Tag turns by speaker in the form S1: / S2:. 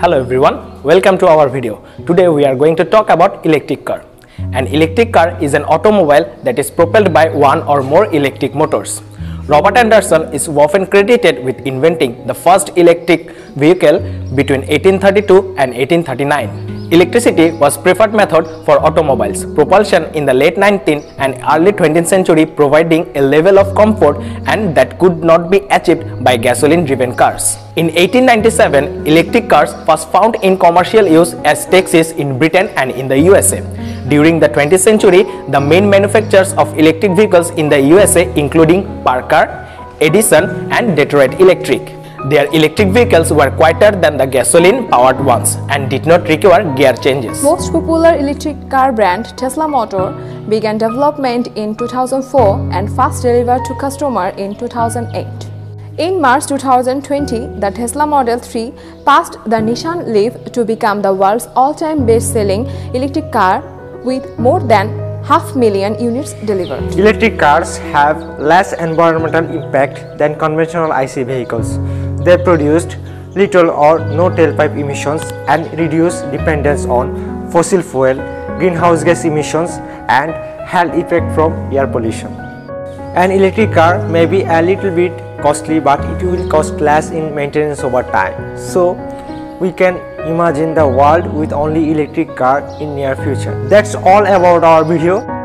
S1: Hello everyone, welcome to our video. Today we are going to talk about electric car. An electric car is an automobile that is propelled by one or more electric motors. Robert Anderson is often credited with inventing the first electric vehicle between 1832 and 1839. Electricity was preferred method for automobiles propulsion in the late 19th and early 20th century providing a level of comfort and that could not be achieved by gasoline driven cars. In 1897, electric cars was found in commercial use as taxis in Britain and in the USA. During the 20th century, the main manufacturers of electric vehicles in the USA including Parker, Edison and Detroit Electric. Their electric vehicles were quieter than the gasoline-powered ones and did not require gear changes.
S2: Most popular electric car brand Tesla Motor began development in 2004 and first delivered to customer in 2008. In March 2020, the Tesla Model 3 passed the Nissan Leaf to become the world's all-time best-selling electric car with more than half million units delivered.
S3: Electric cars have less environmental impact than conventional IC vehicles. They produced little or no tailpipe emissions and reduce dependence on fossil fuel, greenhouse gas emissions and health effect from air pollution. An electric car may be a little bit costly but it will cost less in maintenance over time. So we can imagine the world with only electric car in near future. That's all about our video.